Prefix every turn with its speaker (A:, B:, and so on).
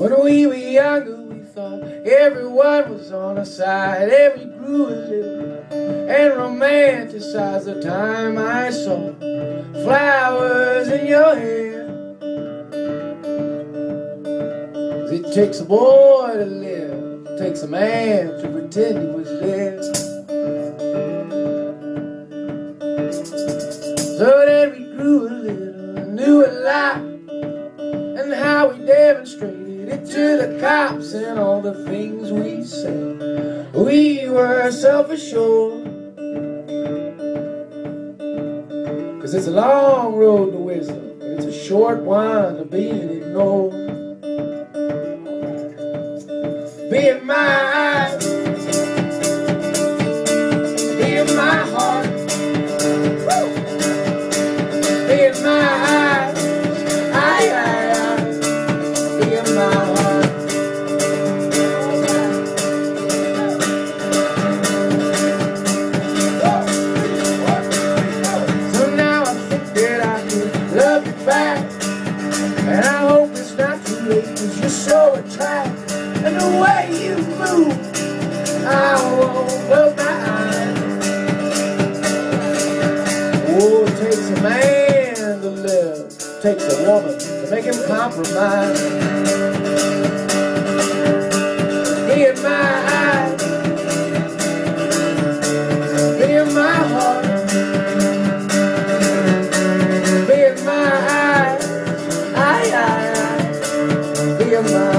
A: When we were younger, we thought everyone was on our side. Every grew a little and romanticized the time I saw flowers in your hair. It takes a boy to live, it takes a man to pretend he was there. So then we grew a little knew a lot, and how we demonstrated it to the cops and all the things we said. We were self-assured. Cause it's a long road to wisdom, but it's a short one to being ignored. Being my you're And the way you move I won't close my Oh, it takes a man to live Takes a woman to make him compromise. Be in my eyes Be in my heart. Be in my eyes, I, I, be in my